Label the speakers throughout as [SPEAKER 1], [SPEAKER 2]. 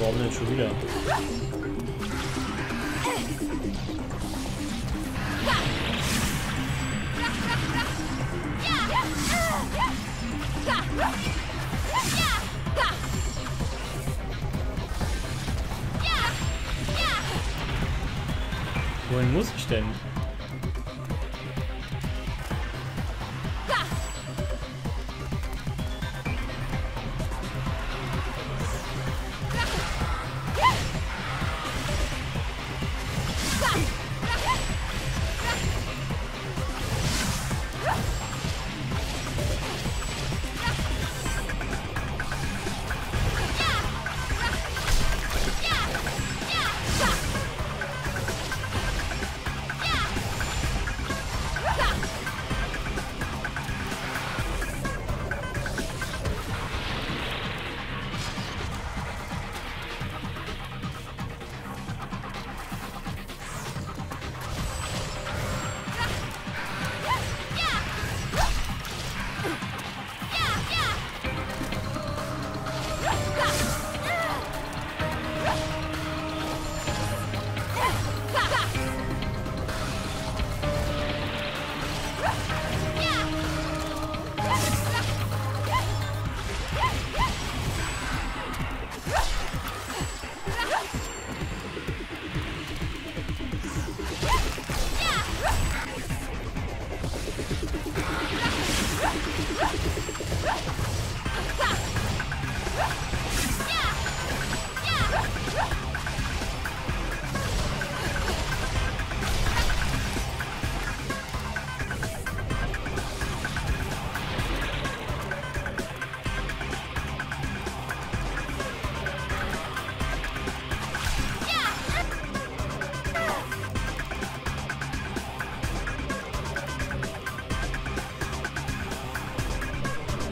[SPEAKER 1] warum denn schon wieder? Wohin muss ich denn?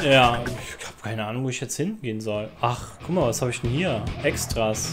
[SPEAKER 1] Ja, ich habe keine Ahnung, wo ich jetzt hingehen soll. Ach, guck mal, was habe ich denn hier? Extras.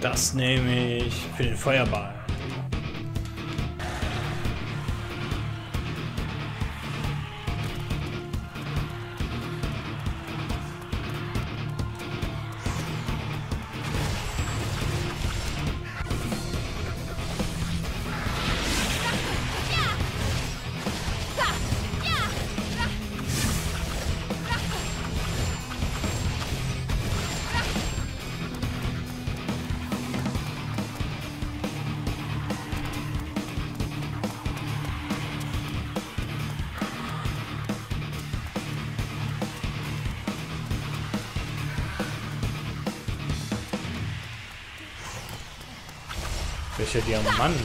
[SPEAKER 1] Das nehme ich für den Feuerball. Welcher Diamant?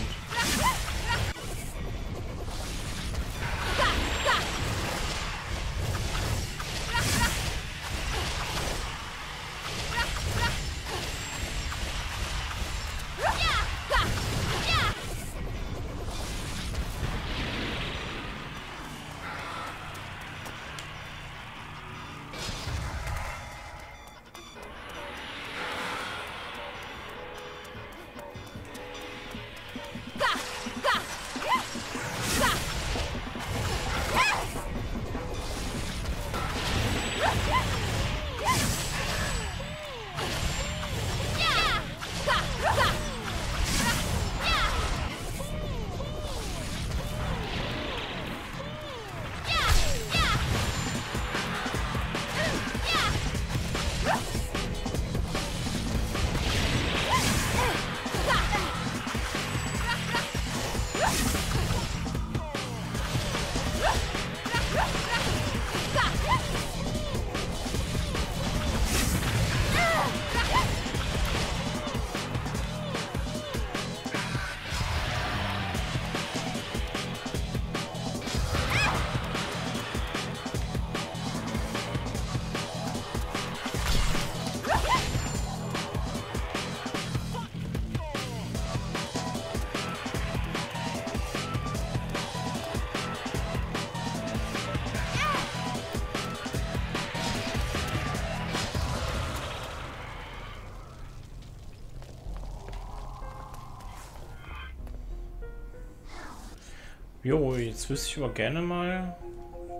[SPEAKER 1] Jo, jetzt wüsste ich aber gerne mal,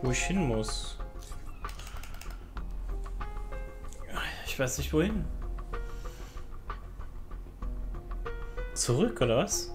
[SPEAKER 1] wo ich hin muss. Ich weiß nicht wohin. Zurück, oder was?